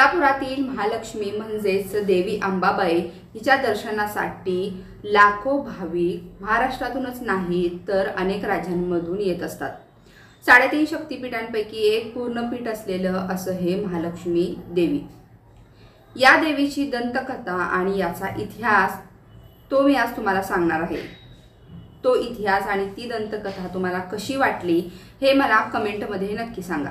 कोल्हापुरातील महालक्ष्मी म्हणजेच देवी अंबाबाई हिच्या दर्शनासाठी लाखो भाविक महाराष्ट्रातूनच नाही तर अनेक राज्यांमधून येत असतात. साडेतीन शक्तिपीठांपैकी एक पूर्णपीठ असलेलं असं हे महालक्ष्मी देवी. या देवीची दंतकथा आणि याचा इतिहास तो मी आज तुम्हाला सांगणार आहे. तो इतिहास आणि ती दंतकथा तुम्हाला कशी वाटली हे मला कमेंटमध्ये नक्की सांगा.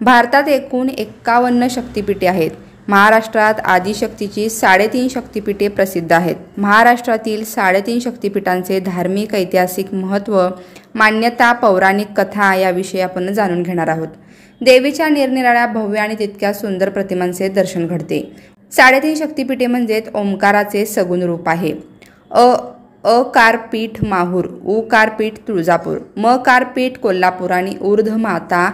भारतात एकूण एक्कावन्न शक्तिपीठे आहेत. महाराष्ट्रात आदिशक्तीची साडेतीन शक्तिपीठे प्रसिद्ध आहेत. महाराष्ट्रातील साडेतीन शक्तिपीठांचे धार्मिक ऐतिहासिक महत्त्व मान्यता पौराणिक कथा याविषयी आपण जाणून घेणार आहोत. देवीच्या निरनिराळ्या भव्य आणि तितक्या सुंदर प्रतिमांचे दर्शन घडते. साडेतीन शक्तिपीठे म्हणजेच ओंकाराचे सगुण रूप आहे. अ अ कारपीठ माहूर उकारपीठ तुळजापूर म कारपीठ कोल्हापूर आणि ऊर्ध्व माता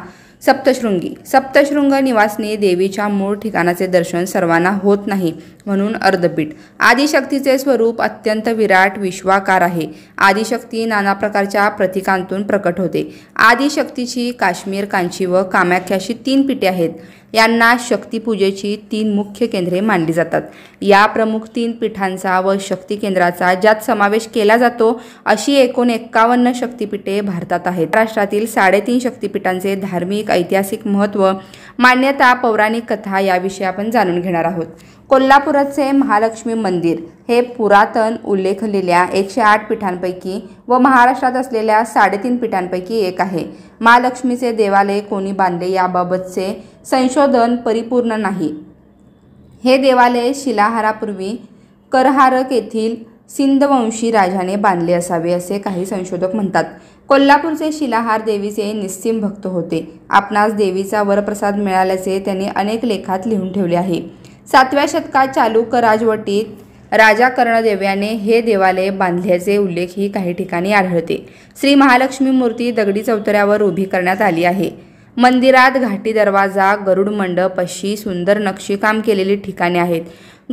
सप्तशृंगी. सप्तशृंग निवासनी देवीच्या मूळ ठिकाणाचे दर्शन सर्वांना होत नाही म्हणून अर्धपीठ. आदिशक्तीचे स्वरूप अत्यंत विराट विश्वाकार आहे. आदिशक्ती नाना प्रकारच्या प्रतिकांतून प्रकट होते. आदिशक्तीची काश्मीर कांची व कामाख्याशी तीन पिठे आहेत. यांना शक्तिपूजेची तीन मुख्य केंद्रे मानली जातात. या प्रमुख तीन पीठांचा व शक्ती केंद्राचा ज्यात समावेश केला जातो अशी एकूण एक्कावन्न शक्तीपीठे भारतात आहेत. महाराष्ट्रातील साडेतीन शक्तीपीठांचे धार्मिक ऐतिहासिक महत्त्व मान्यता पौराणिक कथा याविषयी आपण जाणून घेणार आहोत. कोल्हापुराचे महालक्ष्मी मंदिर हे पुरातन उल्लेखलेल्या एकशे आठ पीठांपैकी व महाराष्ट्रात असलेल्या साडेतीन पीठांपैकी एक आहे. महालक्ष्मीचे देवालय कोणी बांधले याबाबतचे संशोधन परिपूर्ण नाही. हे देवालय शिलाहारापूर्वी करहारक येथील सिंधवंशी राजाने बांधले असावे असे काही संशोधक म्हणतात. कोल्हापूरचे शिलाहार देवीचे निस्सिम भक्त होते. आपणास देवीचा वरप्रसाद मिळाल्याचे त्यांनी अनेक लेखात लिहून ठेवले आहे. सातव्या शतकात चालुक्य राजवटीत राजा कर्णदेव याने हे देवालय बांधल्याचे उल्लेखही काही ठिकाणी आढळते. श्री महालक्ष्मी मूर्ती दगडी चौतऱ्यावर उभी करण्यात आली आहे. मंदिरात घाटी दरवाजा गरुड मंडप अशी सुंदर नक्षीकाम केलेली ठिकाणे आहेत.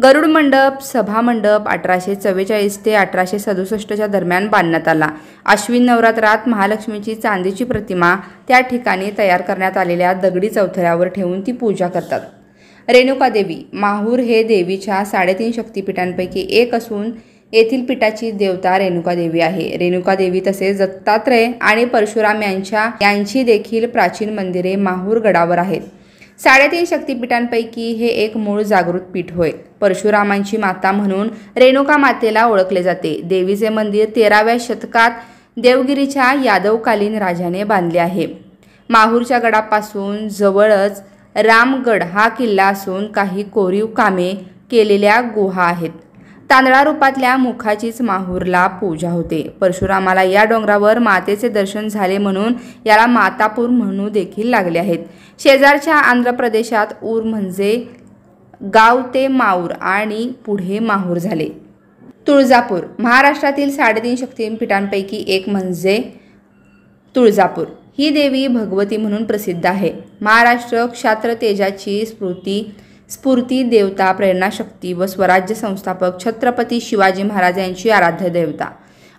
गरुड मंडप सभामंडप अठराशे चव्वेचाळीस ते अठराशे सदुसष्टच्या दरम्यान बांधण्यात आला. अश्विन नवरात्रात महालक्ष्मीची चांदीची प्रतिमा त्या ठिकाणी तयार करण्यात आलेल्या दगडी चौथऱ्यावर ठेवून ती पूजा करतात. रेणुका देवी माहूर हे देवीच्या साडेतीन शक्तिपीठांपैकी एक असून येथील पीठाची देवता रेणुका देवी आहे. रेणुका देवी तसेच दत्तात्रय आणि परशुराम यांच्या यांची देखील प्राचीन मंदिरे माहूर गडावर आहेत. साडेतीन शक्तिपीठांपैकी हे एक मूळ जागृत पीठ होय. परशुरामांची माता म्हणून रेणुका मातेला ओळखले जाते. देवीचे मंदिर तेराव्या शतकात देवगिरीच्या यादवकालीन राजाने बांधले आहे. माहूरच्या गडापासून जवळच रामगड हा किल्ला असून काही कोरीव कामे केलेल्या गुहा आहेत. तांदळा रूपातल्या मुखाचीच माहूरला पूजा होते. परशुरामाला या डोंगरावर मातेचे दर्शन झाले म्हणून याला मातापूर म्हणू देखील लागले आहेत. शेजारच्या आंध्र प्रदेशात ऊर म्हणजे गाव ते माऊर आणि पुढे माहूर झाले. तुळजापूर महाराष्ट्रातील साडेतीन शक्तीपीठांपैकी एक म्हणजे तुळजापूर. ही देवी भगवती म्हणून प्रसिद्ध आहे. महाराष्ट्र क्षात्र तेजाची स्फूर्ती स्फूर्ती देवता प्रेरणाशक्ती व स्वराज्य संस्थापक छत्रपती शिवाजी महाराज यांची आराध्य देवता.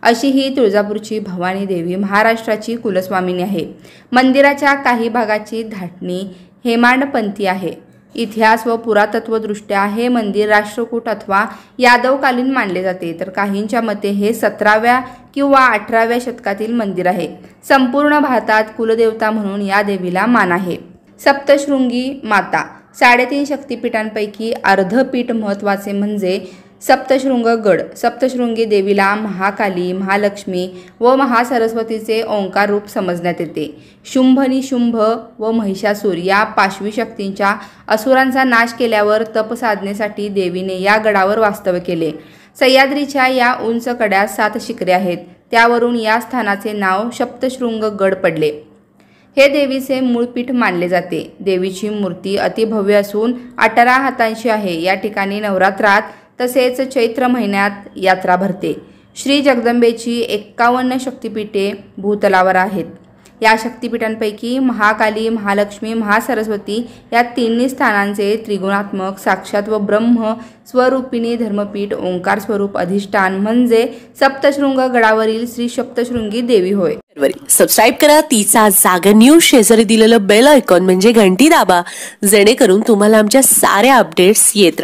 अशी ही तुळजापूरची भवानी देवी महाराष्ट्राची कुलस्वामिनी आहे. मंदिराच्या काही भागाची धाटणी हेमांडपंथी आहे. इतिहास व पुरातत्वदृष्ट्या हे मंदिर राष्ट्रकूट अथवा यादवकालीन मानले जाते. तर काहींच्या मते हे सतराव्या किंवा अठराव्या शतकातील मंदिर आहे. संपूर्ण भारतात कुलदेवता म्हणून या देवीला मान आहे. सप्तशृंगी माता. साडेतीन शक्तिपीठांपैकी अर्धपीठ महत्त्वाचे म्हणजे सप्तशृंगगड सप्तशृंगी देवीला महाकाली महालक्ष्मी व महासरस्वतीचे ओंकार रूप समजण्यात येते. शुंभनी शुंभ व महिषासूर या पाशवी शक्तींच्या असुरांचा नाश केल्यावर तप साधनेसाठी देवीने या गडावर वास्तव्य केले. सह्याद्रीच्या या उंच कड्यात सात शिखरे आहेत. त्यावरून या स्थानाचे नाव सप्तशृंग गड पडले. हे देवीचे मूळ पीठ मानले जाते. देवीची मूर्ती अतिभव्य असून अठरा हातांशी आहे. या ठिकाणी नवरात्रात तसेच चैत्र महिन्यात यात्रा भरते. श्री जगदंबेची एक्कावन्न शक्तिपीठे भूतलावर आहेत. या शक्तिपीठांपैकी महाकाली महालक्ष्मी महासरस्वती या तिन्ही स्थानांचे त्रिगुणात्मक साक्षात व ब्रह्म स्वरूपिणी धर्मपीठ ओंकार स्वरूप अधिष्ठान म्हणजे सप्तशृंग गडावरील श्री सप्तशृंगी देवी होय. सबस्क्राईब करा. तिचा जागर न्यूज शेजारी दिलेलं बेल आयकॉन म्हणजे घंटी दाबा. जेणेकरून तुम्हाला आमच्या साऱ्या अपडेट्स येत